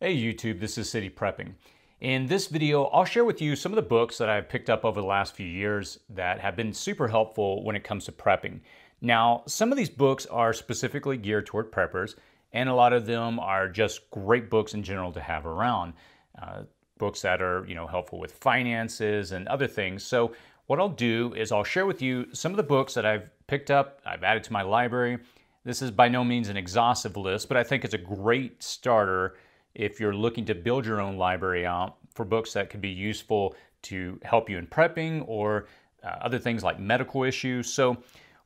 Hey YouTube, this is City Prepping. In this video, I'll share with you some of the books that I've picked up over the last few years that have been super helpful when it comes to prepping. Now, some of these books are specifically geared toward preppers, and a lot of them are just great books in general to have around. Uh, books that are, you know, helpful with finances and other things. So what I'll do is I'll share with you some of the books that I've picked up, I've added to my library. This is by no means an exhaustive list, but I think it's a great starter if you're looking to build your own library out for books that could be useful to help you in prepping or uh, other things like medical issues. So,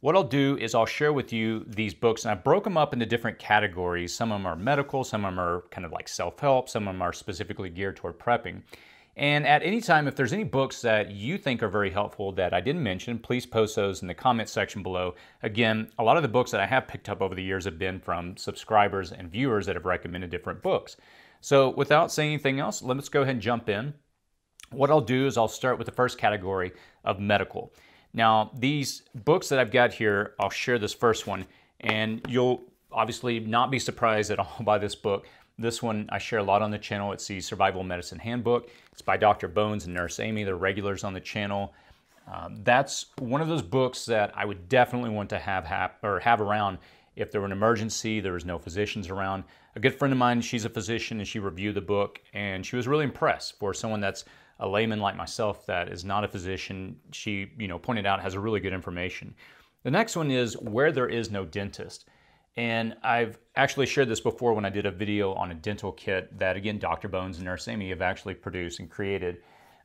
what I'll do is I'll share with you these books, and I broke them up into different categories. Some of them are medical, some of them are kind of like self help, some of them are specifically geared toward prepping. And at any time, if there's any books that you think are very helpful that I didn't mention, please post those in the comment section below. Again, a lot of the books that I have picked up over the years have been from subscribers and viewers that have recommended different books. So without saying anything else, let's go ahead and jump in. What I'll do is I'll start with the first category of medical. Now, these books that I've got here, I'll share this first one, and you'll obviously not be surprised at all by this book. This one I share a lot on the channel. It's the Survival Medicine Handbook. It's by Dr. Bones and Nurse Amy. They're regulars on the channel. Um, that's one of those books that I would definitely want to have, have or have around if there were an emergency, there was no physicians around. A good friend of mine, she's a physician, and she reviewed the book, and she was really impressed for someone that's a layman like myself that is not a physician. She, you know, pointed out has a really good information. The next one is Where There Is No Dentist. And I've actually shared this before when I did a video on a dental kit that, again, Dr. Bones and Nurse Amy have actually produced and created.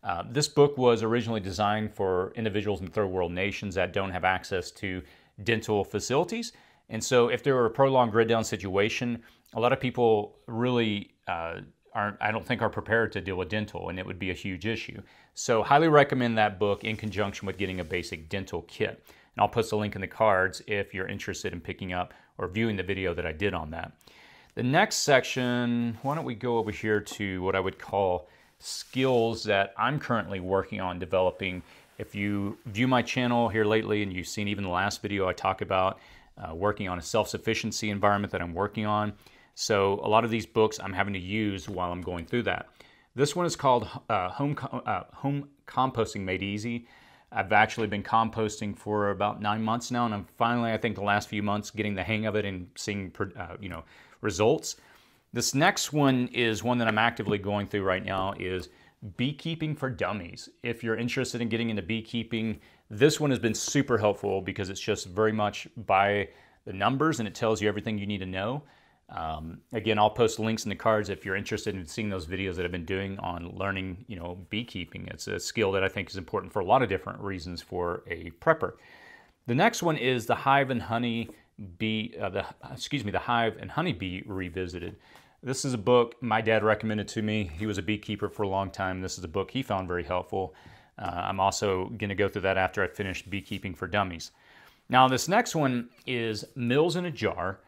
Uh, this book was originally designed for individuals in third world nations that don't have access to dental facilities. And so, if there were a prolonged grid down situation, a lot of people really uh, aren't, I don't think, are prepared to deal with dental, and it would be a huge issue. So, highly recommend that book in conjunction with getting a basic dental kit. And I'll post a link in the cards if you're interested in picking up or viewing the video that I did on that. The next section, why don't we go over here to what I would call skills that I'm currently working on developing. If you view my channel here lately and you've seen even the last video I talk about uh, working on a self-sufficiency environment that I'm working on. So a lot of these books I'm having to use while I'm going through that. This one is called uh, Home, uh, Home Composting Made Easy. I've actually been composting for about nine months now, and I'm finally, I think, the last few months getting the hang of it and seeing, uh, you know, results. This next one is one that I'm actively going through right now. Is beekeeping for dummies. If you're interested in getting into beekeeping, this one has been super helpful because it's just very much by the numbers and it tells you everything you need to know. Um, again, I'll post links in the cards if you're interested in seeing those videos that I've been doing on learning, you know, beekeeping. It's a skill that I think is important for a lot of different reasons for a prepper. The next one is the hive and honey bee, uh, the excuse me, the hive and honey bee revisited. This is a book my dad recommended to me. He was a beekeeper for a long time. This is a book he found very helpful. Uh, I'm also going to go through that after I finish Beekeeping for Dummies. Now, this next one is Meals in a Jar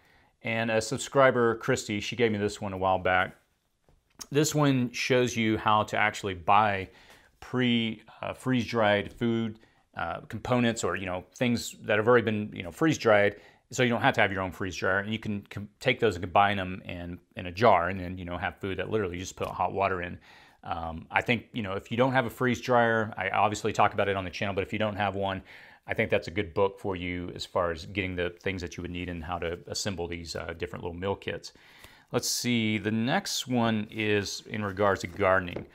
and a subscriber, Christy, she gave me this one a while back. This one shows you how to actually buy pre uh, freeze dried food uh, components or you know things that have already been you know freeze dried so you don't have to have your own freeze dryer and you can com- take those and combine them in in a jar and then you know have food that literally you just put hot water in um, i think you know if you don't have a freeze dryer i obviously talk about it on the channel but if you don't have one I think that's a good book for you as far as getting the things that you would need and how to assemble these uh, different little meal kits. Let's see, the next one is in regards to gardening.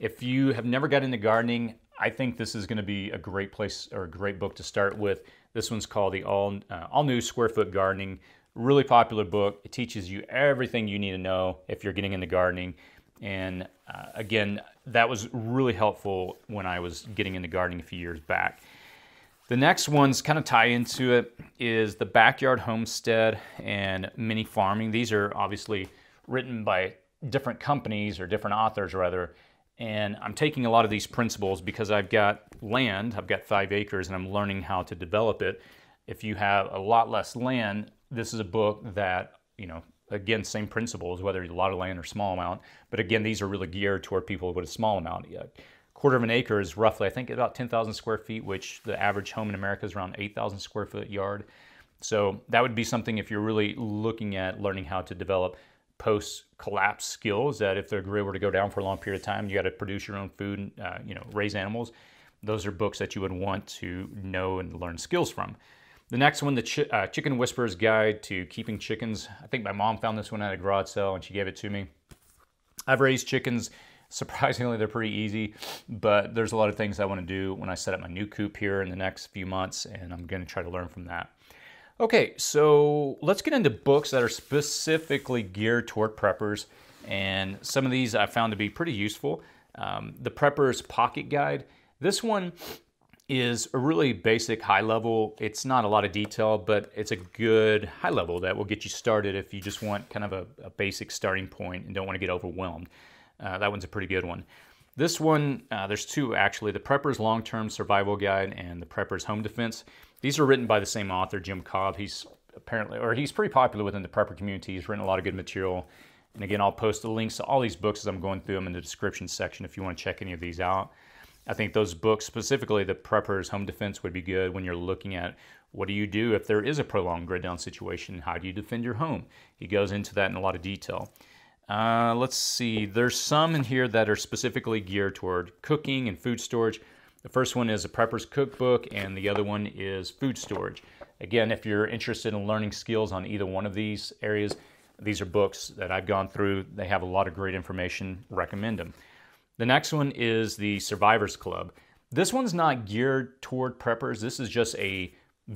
If you have never got into gardening, I think this is going to be a great place or a great book to start with. This one's called the All, uh, All New Square Foot Gardening. Really popular book. It teaches you everything you need to know if you're getting into gardening. And uh, again, that was really helpful when I was getting into gardening a few years back. The next ones kind of tie into it is the backyard homestead and mini farming. These are obviously written by different companies or different authors rather. And I'm taking a lot of these principles because I've got land, I've got five acres, and I'm learning how to develop it. If you have a lot less land, this is a book that, you know, again, same principles, whether a lot of land or small amount. But again, these are really geared toward people with a small amount A quarter of an acre is roughly, I think, about 10,000 square feet, which the average home in America is around 8,000 square foot yard. So that would be something if you're really looking at learning how to develop post-collapse skills that if the grid were to go down for a long period of time, you got to produce your own food, and, uh, you know, raise animals. Those are books that you would want to know and learn skills from. The next one, the Ch- uh, Chicken Whisperer's Guide to Keeping Chickens. I think my mom found this one at a garage sale and she gave it to me. I've raised chickens. Surprisingly, they're pretty easy, but there's a lot of things I want to do when I set up my new coop here in the next few months, and I'm going to try to learn from that. Okay, so let's get into books that are specifically geared toward preppers, and some of these I found to be pretty useful. Um, the Prepper's Pocket Guide. This one is a really basic high level. It's not a lot of detail, but it's a good high level that will get you started if you just want kind of a, a basic starting point and don't want to get overwhelmed. Uh, that one's a pretty good one. This one, uh, there's two actually the Prepper's Long Term Survival Guide and the Prepper's Home Defense. These are written by the same author, Jim Cobb. He's apparently, or he's pretty popular within the prepper community. He's written a lot of good material. And again, I'll post the links to all these books as I'm going through them in the description section if you want to check any of these out. I think those books, specifically the Prepper's Home Defense, would be good when you're looking at what do you do if there is a prolonged grid down situation? How do you defend your home? He goes into that in a lot of detail. Uh, let's see, there's some in here that are specifically geared toward cooking and food storage. The first one is a prepper's cookbook, and the other one is food storage. Again, if you're interested in learning skills on either one of these areas, these are books that I've gone through. They have a lot of great information. Recommend them. The next one is the Survivors Club. This one's not geared toward preppers. This is just a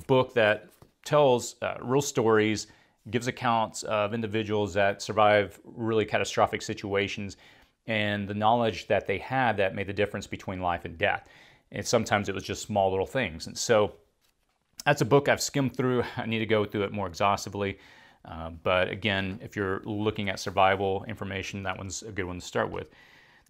book that tells uh, real stories, gives accounts of individuals that survive really catastrophic situations and the knowledge that they had that made the difference between life and death. And sometimes it was just small little things. And so that's a book I've skimmed through. I need to go through it more exhaustively. Uh, but again, if you're looking at survival information, that one's a good one to start with.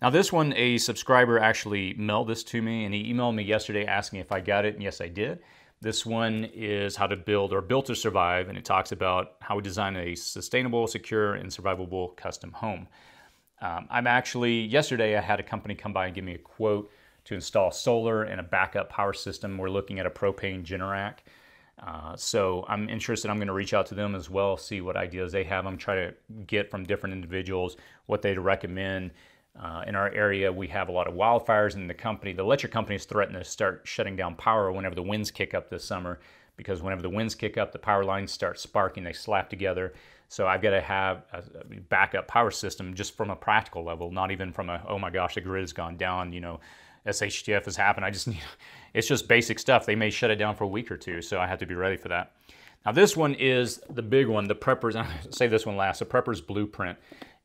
Now, this one, a subscriber actually mailed this to me, and he emailed me yesterday asking if I got it, and yes, I did. This one is how to build or Built to survive, and it talks about how we design a sustainable, secure, and survivable custom home. Um, I'm actually, yesterday, I had a company come by and give me a quote to install solar and a backup power system. We're looking at a propane Generac. Uh, so I'm interested. I'm going to reach out to them as well, see what ideas they have. I'm trying to get from different individuals what they'd recommend uh, in our area, we have a lot of wildfires, and the company, the electric company, is threatening to start shutting down power whenever the winds kick up this summer. Because whenever the winds kick up, the power lines start sparking, they slap together. So I've got to have a backup power system just from a practical level, not even from a oh my gosh, the grid has gone down. You know, SHTF has happened. I just need. It's just basic stuff. They may shut it down for a week or two, so I have to be ready for that. Now this one is the big one, the preppers. I say this one last. The preppers blueprint,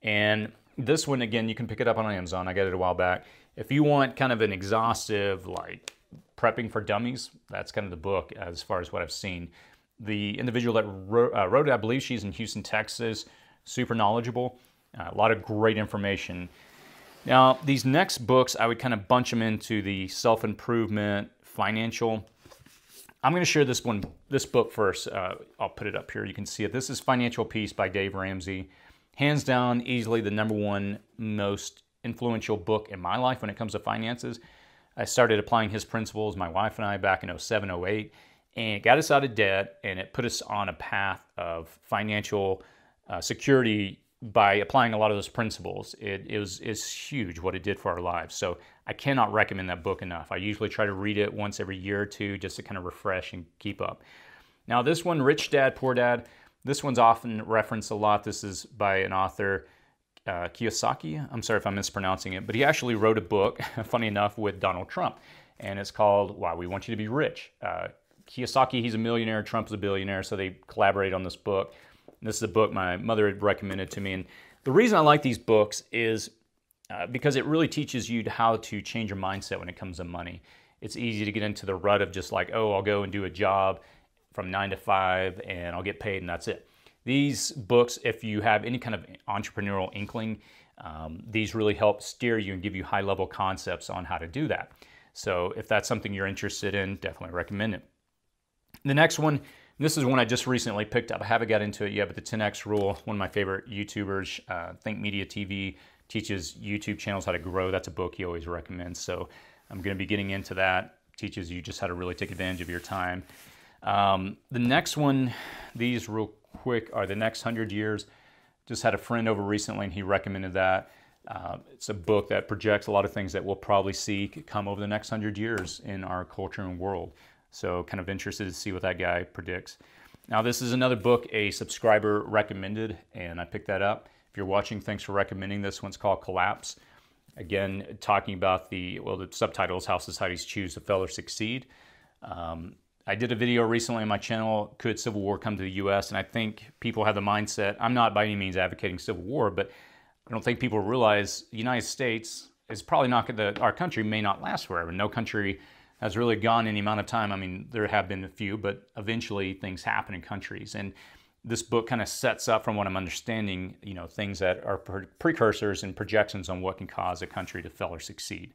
and this one, again, you can pick it up on Amazon. I got it a while back. If you want kind of an exhaustive, like prepping for dummies, that's kind of the book as far as what I've seen. The individual that wrote, uh, wrote it, I believe she's in Houston, Texas, super knowledgeable, uh, a lot of great information. Now, these next books, I would kind of bunch them into the self improvement, financial. I'm going to share this one, this book first. Uh, I'll put it up here. You can see it. This is Financial Peace by Dave Ramsey hands down, easily the number one most influential book in my life when it comes to finances. I started applying his principles, my wife and I, back in 07, 08, and it got us out of debt and it put us on a path of financial uh, security by applying a lot of those principles. It, was is huge what it did for our lives. So I cannot recommend that book enough. I usually try to read it once every year or two just to kind of refresh and keep up. Now, this one, Rich Dad, Poor Dad, this one's often referenced a lot. This is by an author, uh, Kiyosaki. I'm sorry if I'm mispronouncing it, but he actually wrote a book, funny enough, with Donald Trump. And it's called Why We Want You to Be Rich. Uh, Kiyosaki, he's a millionaire, Trump's a billionaire, so they collaborate on this book. This is a book my mother had recommended to me. And the reason I like these books is uh, because it really teaches you how to change your mindset when it comes to money. It's easy to get into the rut of just like, oh, I'll go and do a job from nine to five and I'll get paid and that's it. These books, if you have any kind of entrepreneurial inkling, um, these really help steer you and give you high level concepts on how to do that. So if that's something you're interested in, definitely recommend it. The next one, this is one I just recently picked up. I haven't got into it yet, but the 10X Rule, one of my favorite YouTubers, uh, Think Media TV, teaches YouTube channels how to grow. That's a book he always recommends. So I'm going to be getting into that. Teaches you just how to really take advantage of your time. Um, the next one, these real quick, are the next 100 years Just had a friend over recently and he recommended that. Uh, it's a book that projects a lot of things that we'll probably see come over the next hundred years in our culture and world. So, kind of interested to see what that guy predicts. Now, this is another book a subscriber recommended, and I picked that up. If you're watching, thanks for recommending this one's called Collapse. Again, talking about the, well, the subtitle is How Societies Choose to Fail or Succeed. Um, I did a video recently on my channel, Could Civil War Come to the US? And I think people have the mindset, I'm not by any means advocating civil war, but I don't think people realize the United States is probably not going to, our country may not last forever. No country has really gone any amount of time. I mean, there have been a few, but eventually things happen in countries. And this book kind of sets up, from what I'm understanding, you know, things that are precursors and projections on what can cause a country to fail or succeed.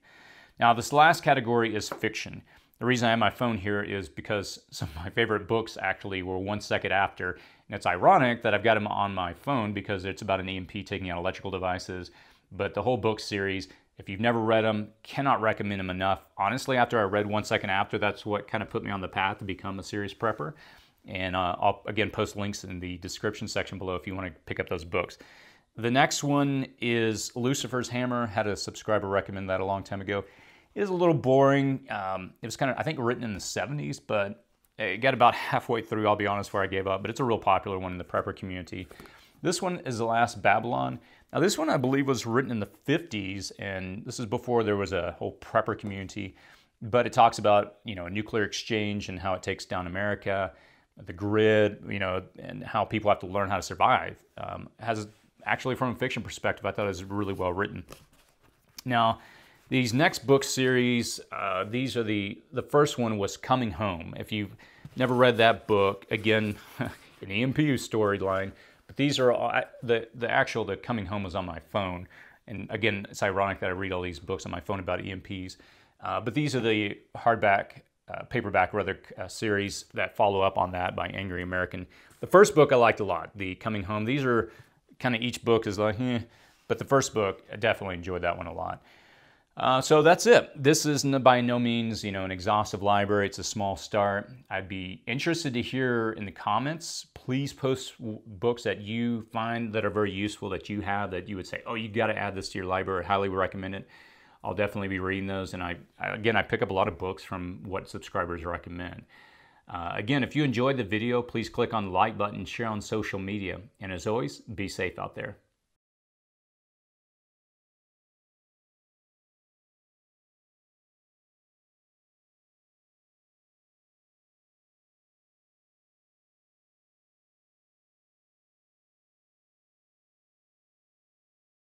Now, this last category is fiction. The reason I have my phone here is because some of my favorite books actually were one second after. And it's ironic that I've got them on my phone because it's about an EMP taking out electrical devices. But the whole book series, if you've never read them, cannot recommend them enough. Honestly, after I read One Second After, that's what kind of put me on the path to become a serious prepper. And uh, I'll again post links in the description section below if you want to pick up those books. The next one is Lucifer's Hammer. Had a subscriber recommend that a long time ago It is a little boring. Um, it was kind of, I think, written in the 70s, but it got about halfway through, I'll be honest, where I gave up. But it's a real popular one in the prepper community. This one is The Alas Babylon. Now, this one I believe was written in the 50s, and this is before there was a whole prepper community. But it talks about, you know, a nuclear exchange and how it takes down America, the grid, you know, and how people have to learn how to survive. Um, has actually, from a fiction perspective, I thought it was really well written. Now, these next book series, uh, these are the, the first one was Going Home. If you've never read that book, again, an EMPU storyline, these are all, the, the actual, the Going Home was on my phone. And again, it's ironic that I read all these books on my phone about EMPs. Uh, but these are the hardback, uh, paperback rather, uh, series that follow up on that by Angry American. The first book I liked a lot, The Going Home. These are kind of each book is like, eh, but the first book, I definitely enjoyed that one a lot. Uh, so that's it. This is by no means, you know, an exhaustive library. It's a small start. I'd be interested to hear in the comments. Please post books that you find that are very useful that you have that you would say, oh, you've got to add this to your library. I highly recommend it. I'll definitely be reading those. And I, again, I pick up a lot of books from what subscribers recommend. Uh, again, if you enjoyed the video, please click on the like button, share on social media. And as always, be safe out there.